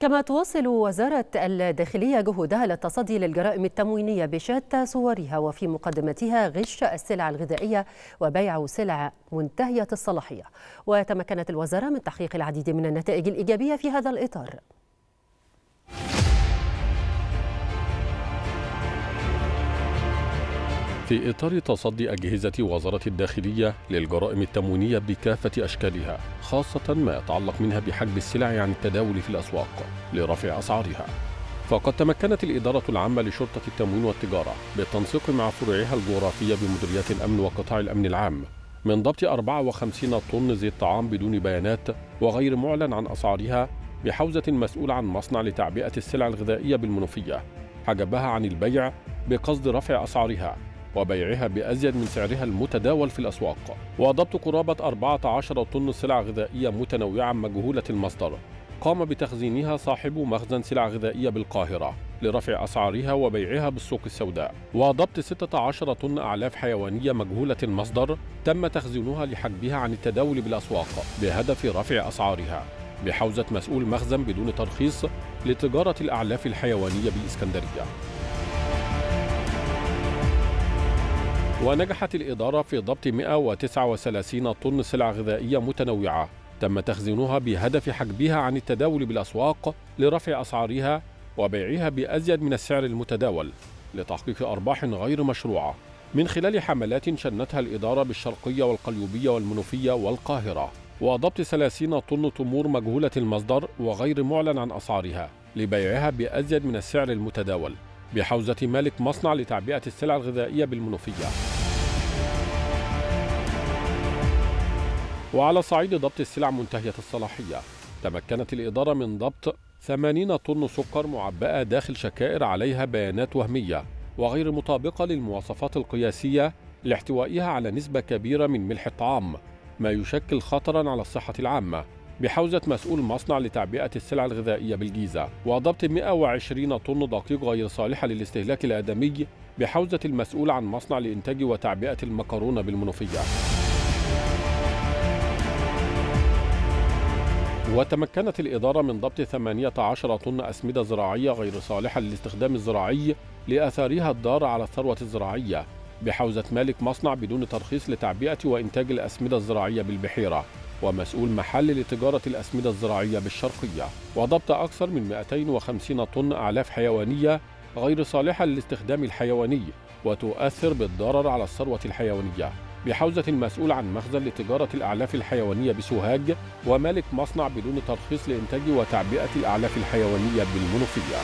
كما تواصل وزارة الداخلية جهودها للتصدي للجرائم التموينية بشتى صورها وفي مقدمتها غش السلع الغذائية وبيع سلع منتهية الصلاحية. وتمكنت الوزارة من تحقيق العديد من النتائج الإيجابية في هذا الإطار. في إطار تصدي أجهزة وزارة الداخلية للجرائم التموينية بكافة أشكالها خاصة ما يتعلق منها بحجب السلع عن التداول في الأسواق لرفع أسعارها. فقد تمكنت الإدارة العامة لشرطة التموين والتجارة بالتنسيق مع فروعها الجغرافية بمديريات الأمن وقطاع الأمن العام من ضبط 54 طن زيت طعام بدون بيانات وغير معلن عن أسعارها بحوزة مسؤول عن مصنع لتعبئة السلع الغذائية بالمنوفية حجبها عن البيع بقصد رفع أسعارها. وبيعها بأزيد من سعرها المتداول في الأسواق. وضبط قرابة 14 طن سلع غذائية متنوعة مجهولة المصدر. قام بتخزينها صاحب مخزن سلع غذائية بالقاهرة لرفع أسعارها وبيعها بالسوق السوداء. وضبط 16 طن أعلاف حيوانية مجهولة المصدر تم تخزينها لحجبها عن التداول بالأسواق بهدف رفع أسعارها. بحوزة مسؤول مخزن بدون ترخيص لتجارة الأعلاف الحيوانية بالإسكندرية ونجحت الإدارة في ضبط 139 طن سلع غذائية متنوعة. تم تخزينها بهدف حجبها عن التداول بالأسواق لرفع أسعارها وبيعها بأزيد من السعر المتداول لتحقيق أرباح غير مشروعة. من خلال حملات شنتها الإدارة بالشرقية والقليوبية والمنوفية والقاهرة وضبط 30 طن تمور مجهولة المصدر وغير معلن عن أسعارها لبيعها بأزيد من السعر المتداول بحوزة مالك مصنع لتعبئة السلع الغذائية بالمنوفية. وعلى صعيد ضبط السلع منتهية الصلاحية. تمكنت الإدارة من ضبط 80 طن سكر معبأة داخل شكائر عليها بيانات وهمية وغير مطابقة للمواصفات القياسية لاحتوائها على نسبة كبيرة من ملح الطعام ما يشكل خطرا على الصحة العامة. بحوزة مسؤول مصنع لتعبئة السلع الغذائية بالجيزة. وضبط 120 طن دقيق غير صالحة للاستهلاك الآدمي بحوزة المسؤول عن مصنع لإنتاج وتعبئة المكرونة بالمنوفية. وتمكنت الإدارة من ضبط 18 طن أسمدة زراعية غير صالحة للاستخدام الزراعي لآثارها الضارة على الثروة الزراعية بحوزة مالك مصنع بدون ترخيص لتعبئة وإنتاج الأسمدة الزراعية بالبحيرة ومسؤول محل لتجارة الأسمدة الزراعية بالشرقية وضبط أكثر من 250 طن أعلاف حيوانية غير صالحة للاستخدام الحيواني وتؤثر بالضرر على الثروة الحيوانية. بحوزة المسؤول عن مخزن لتجارة الأعلاف الحيوانية بسوهاج ومالك مصنع بدون ترخيص لإنتاج وتعبئة الأعلاف الحيوانية بالمنوفية.